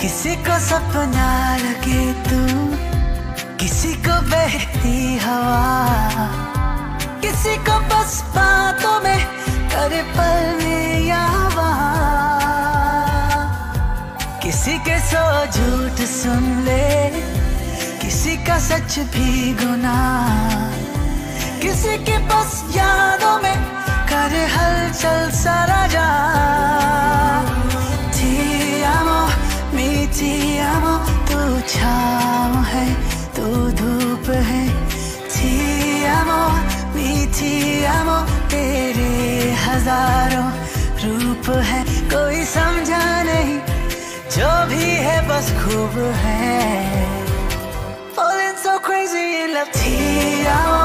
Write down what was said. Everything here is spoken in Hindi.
किसी को सपना लगे तू, किसी को बहती हवा, किसी को बस बातों में करे पल किसी के सो झूठ सुन ले, किसी का सच भी गुना, किसी के बस यादों में करे हलचल सारा जा आमो तू छाव है, तू धूप है। थी आमो मीठी आमो, तेरे हज़ारों रूप है। कोई समझा नहीं, जो भी है बस खूब है। Falling so crazy in love Amo